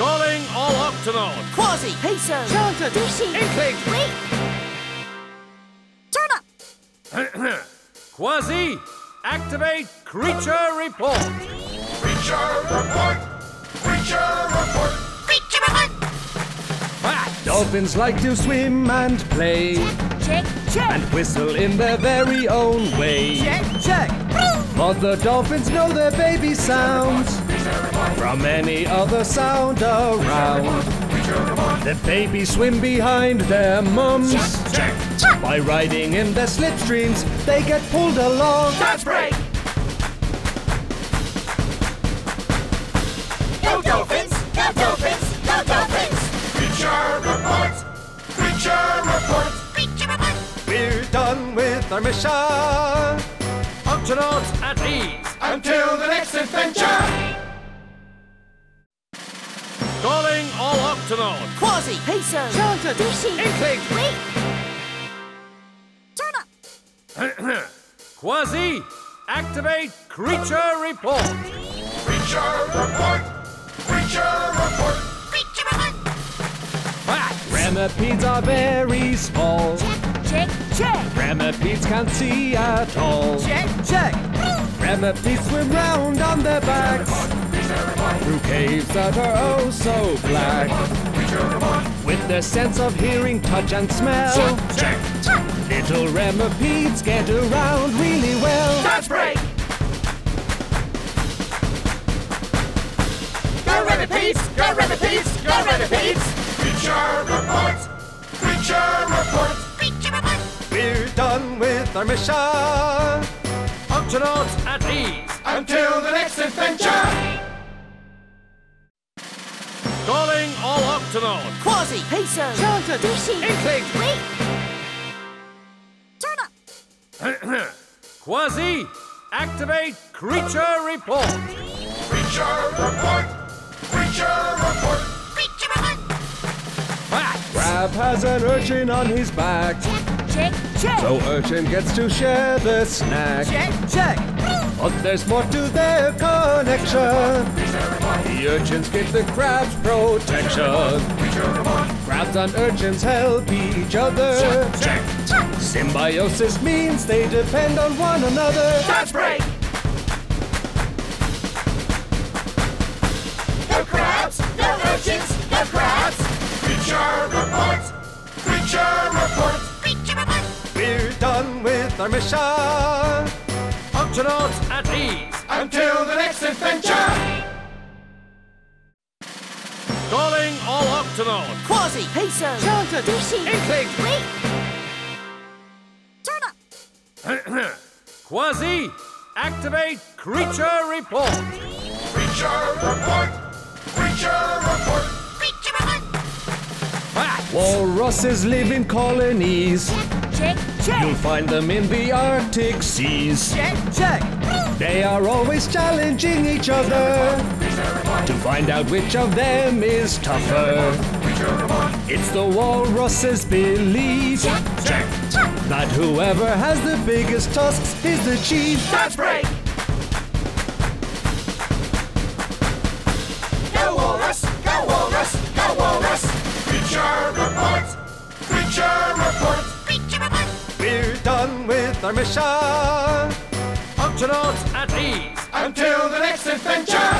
Calling all Octonauts. Kwazii! Peso! Shellington! Dashi! Inkling. Wait! Tunip! Kwazii, activate creature report. Creature report! Creature report! Creature report! Facts. Dolphins like to swim and play Check, Check, check! and whistle in their very own way. check, check! But the dolphins know their baby sounds from any other sound around. The babies swim behind their mums. Check! By riding in their slipstreams, they get pulled along. Dance break! Go Dolphins! Go Dolphins! Go Dolphins! Creature report! Creature report! Creature report! We're done with our mission. Octonauts at ease. Until the next adventure! Calling all Octonauts. Kwazii! Peso! Shellington! Dashi! Inkling. Wait! Tunip! Kwazii, activate creature report. Creature report! Creature report! Creature report! Facts. Remipedes are very small. Check, check! Remipedes can't see at all. Check, check! Remipedes swim round on their backs through caves that are oh so black. With their sense of hearing, touch, and smell, Check! check. little remipedes get around really well. Dance break! Go Remipedes! Go Remipedes! Go Remipedes! Creature! Creature report! Creature report! We're done with our mission. Octonauts at ease. Until the next adventure! Calling all Octonauts. Kwazii! Peso! Shellington! Dashi! Inkling. Wait! Tunip! Kwazii, activate creature report. Creature report! Creature report! Creature report! Facts. Crab has an urchin on his back, Check, check! so urchin gets to share the snack. Check, check! But there's more to their connection. The urchins give the crabs protection. Crabs and urchins help each other. Check! Symbiosis means they depend on one another. Dance break! Done with our mission. Octonauts at ease. Until the next adventure! Calling all Octonauts. Kwazii! Peso! Shellington! Dashi! Inkling. Wait! Tunip! Kwazii, activate creature report. Creature report! Creature report! Creature report! Facts. Walruses live in colonies. Check, You'll check! You'll find them in the Arctic seas. Check, check! They are always challenging each other to find out which of them is tougher. It's the walrus's belief Check, Check! check. that whoever has the biggest tusks is the chief. Dance break! Go walrus! Go walrus! Go walrus! Creature report! Creature report! Creature report! We're done with our mission. Octonauts at ease. Until the next adventure!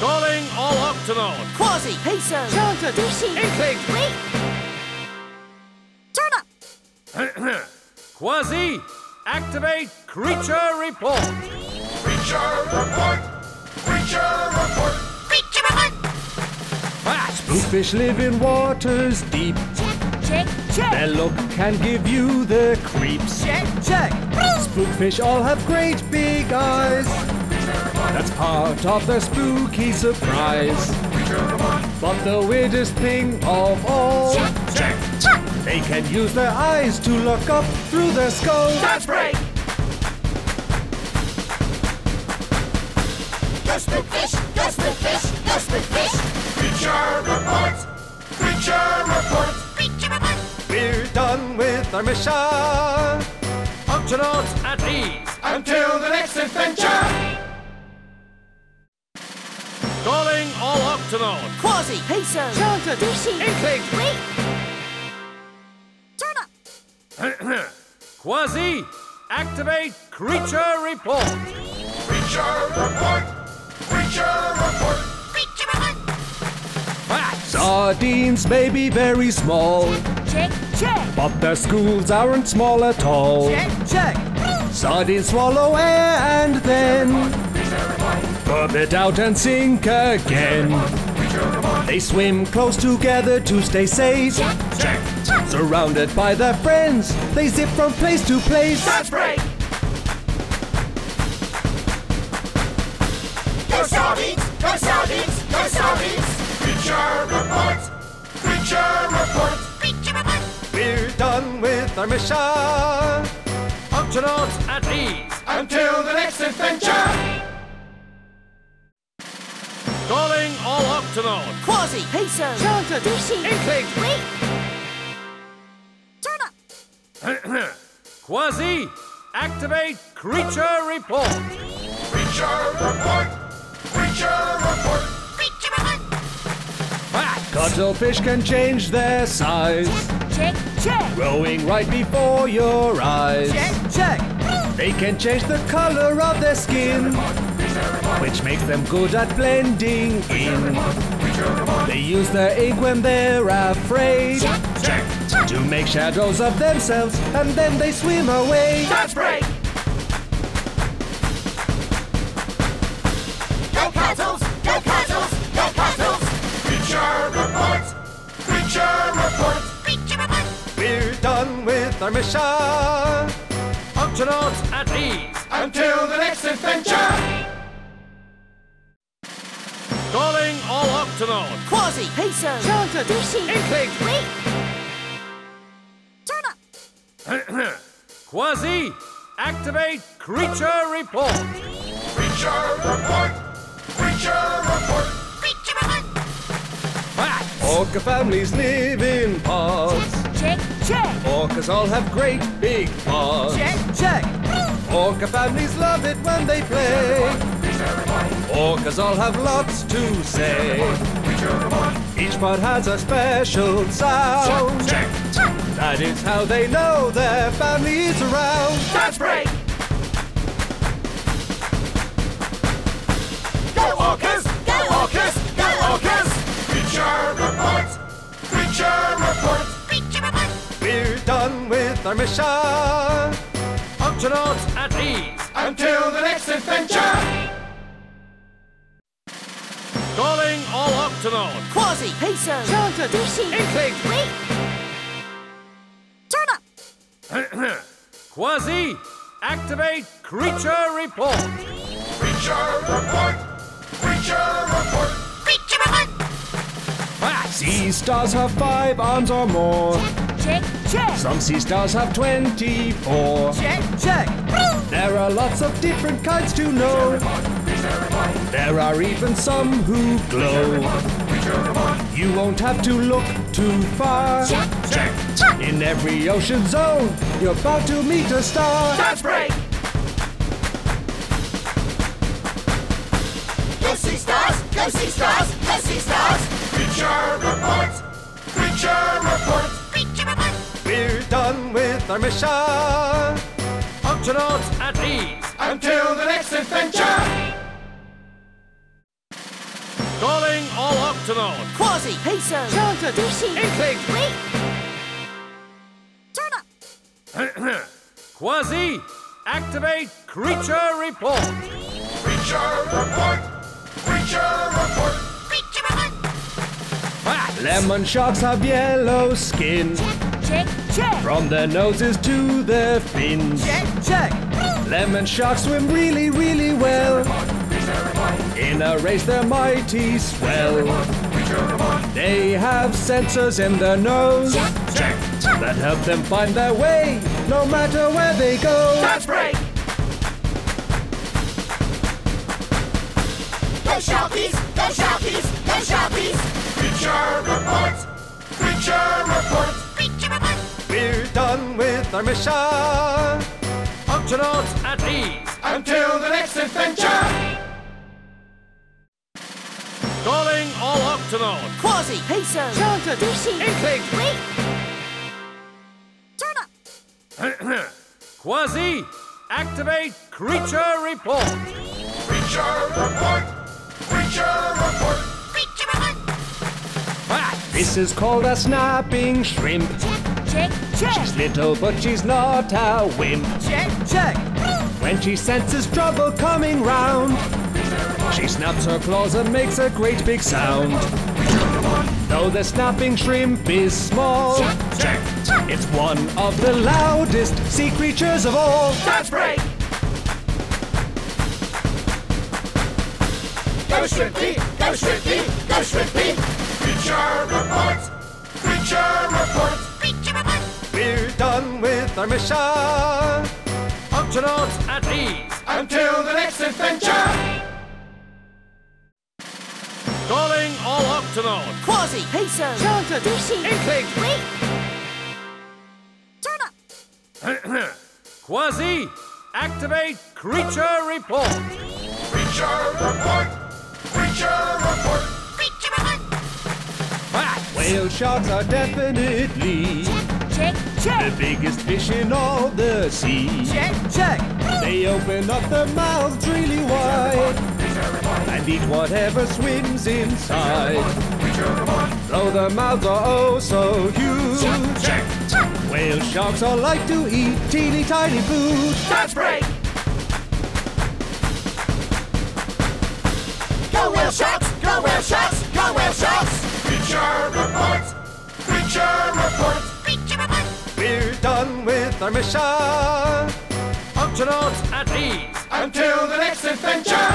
Calling all Octonauts. Kwazii! Peso! Shellington! Dashi! Inkling. Wait! Tunip! Kwazii, activate creature report. Creature report! Creature report! Creature report! Facts. Spookfish live in waters deep. Check, Their look can give you the creeps. Check, check! Spookfish all have great big eyes. That's part of their spooky surprise. But the weirdest thing of all, Check, Check! they can use their eyes to look up through their skull. That's break! Go spookfish! Go spookfish! Go spookfish! Creature report! Creature report! Creature report! We're done with our mission. Octonauts at ease. Until the next adventure! Calling all Octonauts! Kwazii, Peso, Shellington, Dashi, Inkling! Wait. Tunip. Kwazii, activate creature report! Creature report. Creature report. Creature report. Facts! Sardines may be very small, Check, check. but their schools aren't small at all. Check, check. Sardines swallow air and then burp it out and sink again. They swim close together to stay safe. Check, check. Surrounded by their friends, they zip from place to place. Dance break! Go sardines, go sardines, go sardines. Creature report. Done with our mission. Octonauts at ease! Until the next adventure. Calling all Octonauts! Kwazii, Peso, Shellington, Dashi, Inkling! Wait. Tunip. Kwazii, activate creature report! Creature report. Creature report. Creature report. Facts! Cuttlefish can change their size, Check, check. growing right before your eyes. Check, check. They can change the color of their skin, which makes them good at blending in. They use their ink when they're afraid Check, check. To make shadows of themselves, and then they swim away. Dance break! Done with our mission. Octonauts at ease! Until the next adventure. Calling all Octonauts! Kwazii, Peso, Shellington, Dashi, Inkling! Wait. Tunip. Kwazii, activate creature report! Creature report. Creature report. Creature report. Facts! Orca families live in pods. Check, check. Orcas all have great big paws. Check, check. Orca families love it when they play. Orcas all have lots to say. Each pod has a special sound. Check, check. That is how they know their family's around. Dance break! Go Orcas, go Orcas, go Orcas. Creature report. Creature report. Creature report. We're done with our mission. Octonauts at ease! Until the next adventure. Calling all Octonauts! Kwazii, Peso, Shellington, Dashi, Inkling! Wait. Tunip. Kwazii, activate creature report! Creature report. Creature report. Creature report. Facts! Sea stars have five arms or more. Check, check. Some sea stars have 24. Check, check. There are lots of different kinds to know. There are even some who glow. You won't have to look too far. Check, check, check. In every ocean zone, you're about to meet a star. Dance break! Go sea stars, go sea stars, go sea stars. Creature report. Creature report. Creature report. We're done with our mission. Octonauts at ease! Until the next adventure. Calling all Octonauts! Kwazii, Peso, Shellington, Dashi, Inkling! Wait. Tunip. Kwazii, activate creature report! Creature report. Creature report. Creature report. Facts! Lemon sharks have yellow skin. Check, check. From their noses to their fins. Check, check. Lemon sharks swim really, really well. In a race, they're mighty swell. They have sensors in their nose Check, check, that help them find their way, no matter where they go. Dance break! Go Sharkies, go Sharkies, go Sharkies. Creature report. Creature report. With our mission. Octonauts at ease! Until the next adventure. Calling all Octonaut. Kwazii. Peso. Shellington. Dashi. Inkling. Wait. Turn up. Kwazii, activate creature report. Creature report. Creature report. Creature report. Fact. This is called a snapping shrimp. Check. Check. She's little, but she's not a wimp. Check. Check. When she senses trouble coming round, she snaps her claws and makes a great big sound. Though the snapping shrimp is small, Check. Check. it's one of the loudest sea creatures of all. Dance break. Go Shrimpy. Go Shrimpy. Go Shrimpy. Creature report. Creature report. Creature report. We're done with our mission. Octonauts at ease. Until the next adventure. Calling all Octonauts. Kwazii. Peso. Shellington. Dashi. Inkling. Wait. Tunip. Kwazii, activate creature report. Creature report. Creature report. Creature report. Fact. Whale sharks are definitely Check. the biggest fish in all the sea. Check. Check. They open up their mouths really wide and eat whatever swims inside. Though their mouths are oh so huge, Check. Check. whale sharks all like to eat teeny tiny food. Dance break. Go whale sharks. Go whale sharks. Go whale sharks. Creature report. Creature report. Creature report. We're done with our mission. Octonauts at ease. Until the next adventure.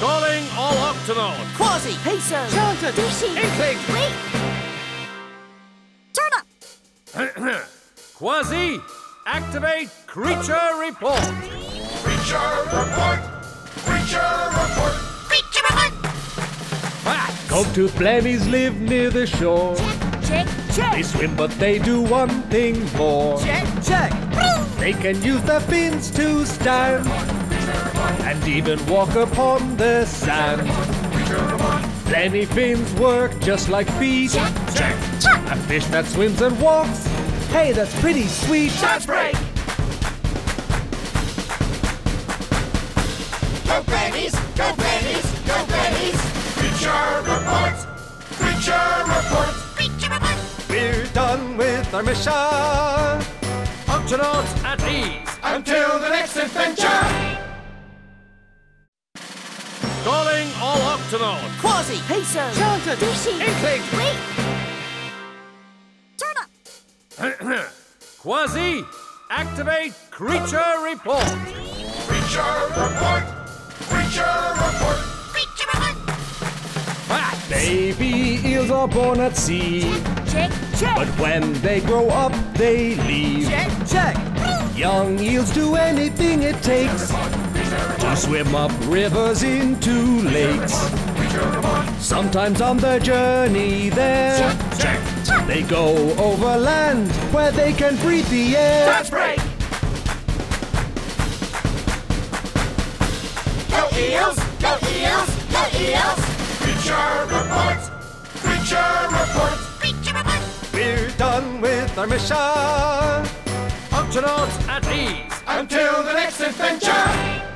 Calling all Octonauts. Kwazii. Peso. Shellington. Dashi. Inkling. Wait. Tunip. Kwazii, activate creature report. Creature report. Creature report. Creature report. Fact. Gold-toothed live near the shore. Check. They swim, but they do one thing more. Check. Check. They can use their fins to stand and even walk upon the sand. Plenty fins work just like feet. Check. Check. A fish that swims and walks. Hey, that's pretty sweet. Dance break. Go grannies. Go grannies. Go grannies. Creature report. Creature report. Creature report. We're done with our mission. Octonauts at ease. Until the next adventure. Calling all Octonauts. Kwazii. Peso. Shellington. Dashi. Inkling. Wait. Tunip. Kwazii, activate creature report. Creature report. Creature report. Creature report. Fact. Baby eels are born at sea, Check. Check. but when they grow up, they leave. Check. Check. Young eels do anything it takes to swim up rivers into lakes. Sometimes on their journey there, Check. they go over land where they can breathe the air. Dance break. Go eels. Go eels. Go eels. Creature report. Creature report. Done with our mission. Octonauts at ease. Until the next adventure.